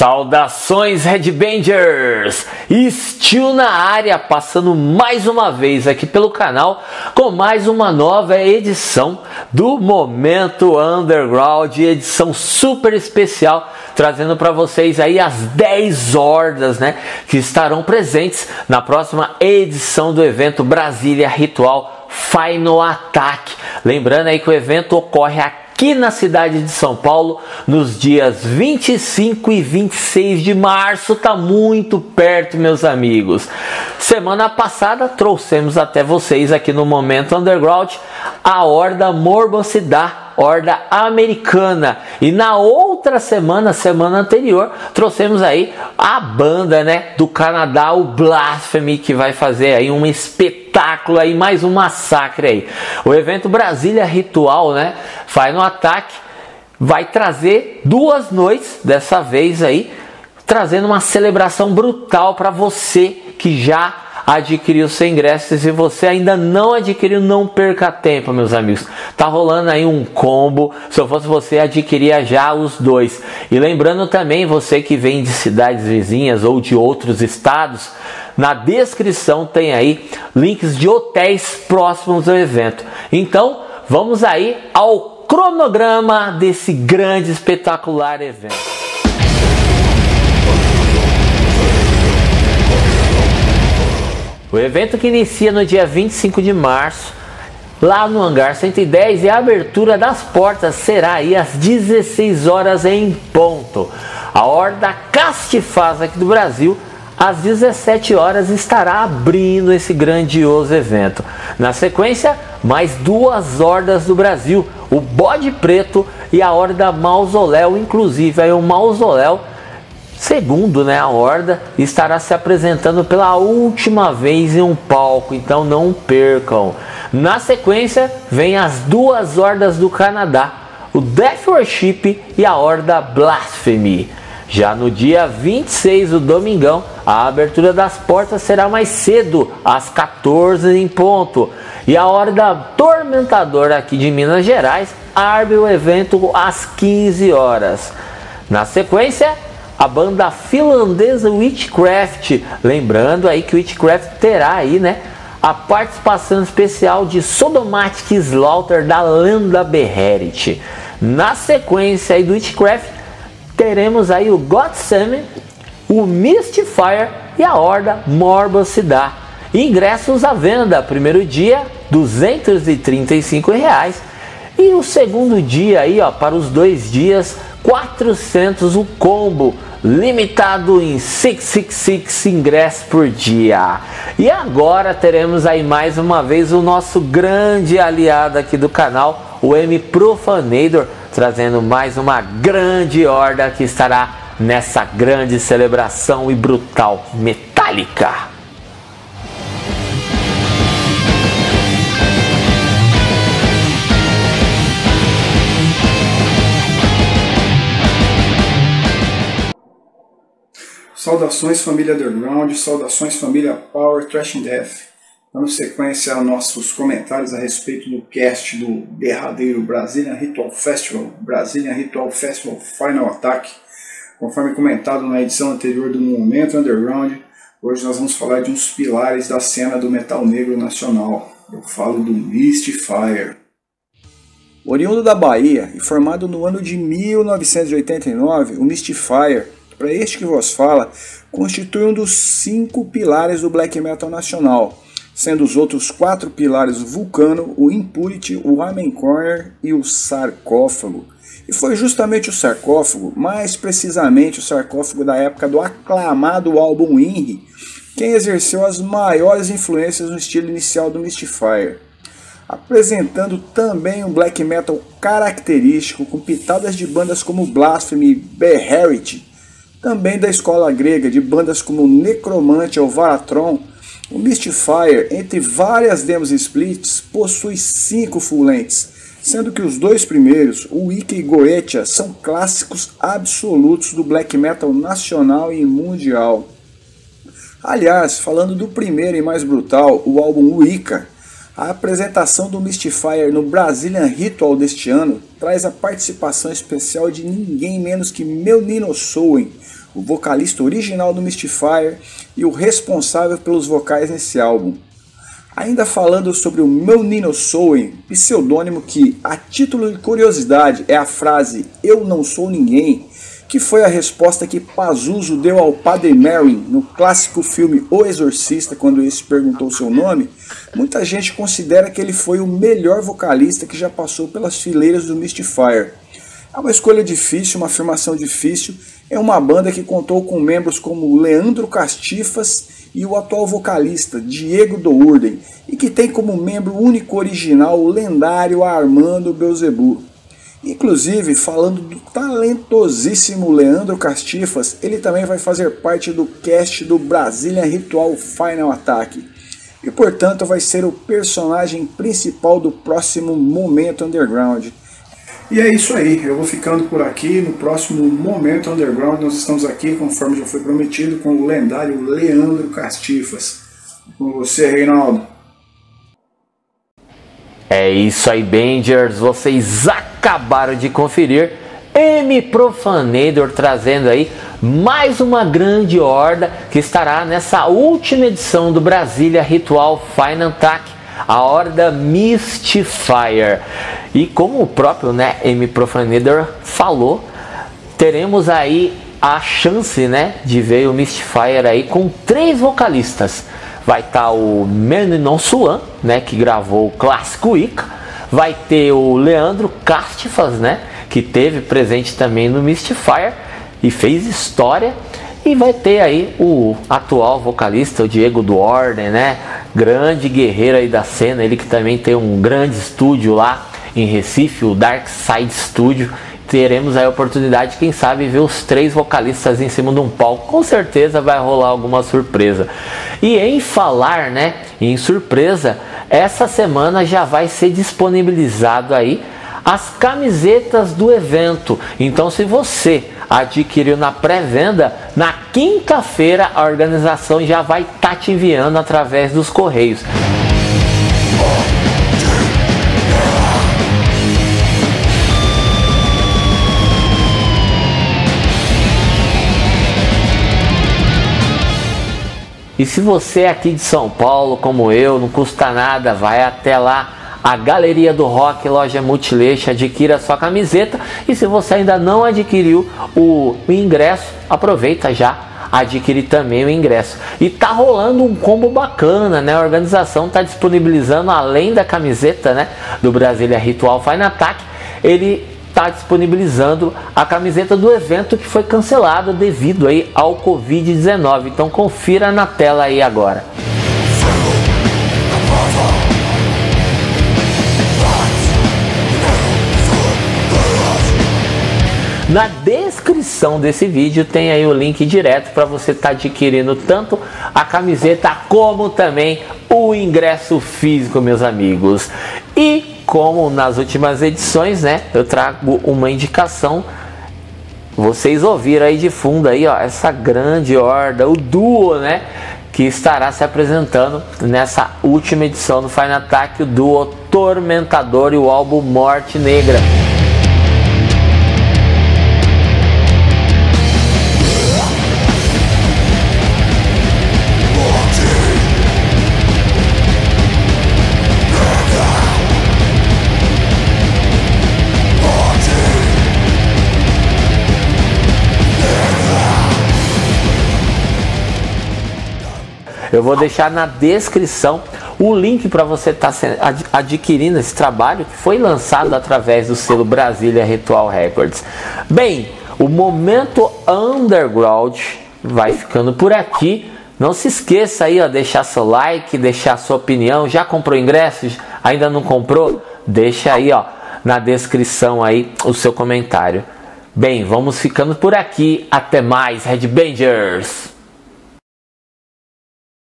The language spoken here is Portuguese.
Saudações Headbangers! Steel na área, passando mais uma vez aqui pelo canal com mais uma nova edição do Momento Underground, edição super especial, trazendo para vocês aí as 10 hordas, né, que estarão presentes na próxima edição do evento Brasília Ritual Final Attack. Lembrando aí que o evento ocorre aqui aqui na cidade de São Paulo nos dias 25 e 26 de março. Tá muito perto, meus amigos. Semana passada trouxemos até vocês aqui no Momento Underground a Horda Morbosidade horda americana. E na outra semana, semana anterior, trouxemos aí a banda, né, do Canadá, o Blasphemy, que vai fazer aí um espetáculo aí, mais um massacre aí. O evento Brasília Ritual, né, faz no ataque, vai trazer duas noites dessa vez aí, trazendo uma celebração brutal para você que já adquiriu seu ingresso. Se você ainda não adquiriu, não perca tempo, meus amigos. Tá rolando aí um combo. Se eu fosse você, adquiria já os dois. E lembrando também, você que vem de cidades vizinhas ou de outros estados, na descrição tem aí links de hotéis próximos ao evento. Então, vamos aí ao cronograma desse grande espetacular evento. O evento que inicia no dia 25 de março, lá no hangar 110, e a abertura das portas será aí às 16 horas em ponto. A Horda Castifaz aqui do Brasil, às 17 horas, estará abrindo esse grandioso evento. Na sequência, mais duas hordas do Brasil, o Bode Preto e a Horda Mausoléu, inclusive aí o Mausoléu Segundo, né, a Horda estará se apresentando pela última vez em um palco, então não percam. Na sequência, vem as duas hordas do Canadá, o Death Worship e a Horda Blasphemy. Já no dia 26, o domingão, a abertura das portas será mais cedo, às 14 em ponto. E a Horda Tormentador aqui de Minas Gerais abre o evento às 15 horas. Na sequência, a banda finlandesa Witchcraft. Lembrando aí que Witchcraft terá aí, né, a participação especial de Sodomatic Slaughter da Landa Beherit. Na sequência aí do Witchcraft, teremos aí o Godsame, o Mystifier e a Horda Morbosidad. Ingressos à venda, primeiro dia, 235 reais. E o segundo dia aí, ó, para os dois dias, 400 o combo limitado em 666 ingressos por dia. E agora teremos aí mais uma vez o nosso grande aliado aqui do canal, o M Profanator, trazendo mais uma grande horda que estará nessa grande celebração e brutal metálica. Saudações família Underground, saudações família Power Trash and Death. Dando sequência aos nossos comentários a respeito do cast do derradeiro Brazilian Ritual Festival, Brazilian Ritual Festival Final Attack. Conforme comentado na edição anterior do Momento Underground, hoje nós vamos falar de uns pilares da cena do metal negro nacional. Eu falo do Mystifier. Oriundo da Bahia e formado no ano de 1989, o Mystifier para este que vos fala, constitui um dos cinco pilares do black metal nacional, sendo os outros quatro pilares o Vulcano, o Impurity, o Amen Corner e o Sarcófago. E foi justamente o sarcófago, mais precisamente o sarcófago da época do aclamado álbum Inri, quem exerceu as maiores influências no estilo inicial do Mystifier, apresentando também um black metal característico com pitadas de bandas como Blasphemy e Beherit, também da escola grega de bandas como Necromante ou Varatron, o Mystifier, entre várias demos e splits, possui cinco full lengths, sendo que os dois primeiros, o Wiki e Goetia, são clássicos absolutos do black metal nacional e mundial. Aliás, falando do primeiro e mais brutal, o álbum Wicca, a apresentação do Mystifier no Brazilian Ritual deste ano traz a participação especial de ninguém menos que meu Nino Soen, o vocalista original do Mystifier e o responsável pelos vocais nesse álbum. Ainda falando sobre o meu Nino Soen, pseudônimo que, a título de curiosidade, é a frase Eu não sou ninguém, que foi a resposta que Pazuzu deu ao Padre Merrin no clássico filme O Exorcista, quando esse perguntou seu nome, muita gente considera que ele foi o melhor vocalista que já passou pelas fileiras do Mystifier. É uma escolha difícil, uma afirmação difícil, é uma banda que contou com membros como Leandro Castifas e o atual vocalista Diego Dourden, e que tem como membro único original o lendário Armando Beuzebu. Inclusive, falando do talentosíssimo Leandro Castifas, ele também vai fazer parte do cast do Brasília Ritual Final Attack. E portanto vai ser o personagem principal do próximo Momento Underground. E é isso aí, eu vou ficando por aqui. No próximo Momento Underground, nós estamos aqui, conforme já foi prometido, com o lendário Leandro Castifas. Com você, Reinaldo. É isso aí, Bangers. Vocês acabaram de conferir M Profanator trazendo aí mais uma grande horda que estará nessa última edição do Brasília Ritual Final Attack, a horda Mystifier. E como o próprio né, M Profanator falou, teremos aí a chance né, de ver o Mystifier aí com três vocalistas vai estar tá o Menon Suan, né, que gravou o clássico Ica, vai ter o Leandro Castifas, né, que teve presente também no Mystifier e fez história, e vai ter aí o atual vocalista, o Diego do né, grande guerreiro aí da cena, ele que também tem um grande estúdio lá em Recife, o Dark Side Studio, teremos a oportunidade, quem sabe, ver os três vocalistas em cima de um palco. Com certeza vai rolar alguma surpresa. E em falar, né, em surpresa, essa semana já vai ser disponibilizado aí as camisetas do evento. Então, se você adquiriu na pré-venda, na quinta-feira a organização já vai estar tá te enviando através dos correios. E se você é aqui de São Paulo, como eu, não custa nada, vai até lá a Galeria do Rock, loja Multileixo, adquira sua camiseta. E se você ainda não adquiriu o, o ingresso, aproveita já adquirir também o ingresso. E tá rolando um combo bacana, né? A organização tá disponibilizando além da camiseta, né, do Brasília Ritual Fine Attack, ele está disponibilizando a camiseta do evento que foi cancelado devido aí ao Covid-19. Então confira na tela aí agora. Na descrição desse vídeo tem aí o link direto para você estar tá adquirindo tanto a camiseta como também o ingresso físico, meus amigos. E como nas últimas edições, né, eu trago uma indicação. Vocês ouviram aí de fundo aí, ó, essa grande horda, o duo, né, que estará se apresentando nessa última edição do Final Attack, o duo Tormentador e o álbum Morte Negra. Eu vou deixar na descrição o link para você estar tá adquirindo esse trabalho que foi lançado através do selo Brasília Ritual Records. Bem, o momento underground vai ficando por aqui. Não se esqueça aí, ó, deixar seu like, deixar sua opinião. Já comprou ingressos? Ainda não comprou? Deixa aí, ó, na descrição aí o seu comentário. Bem, vamos ficando por aqui. Até mais, Red Bangers!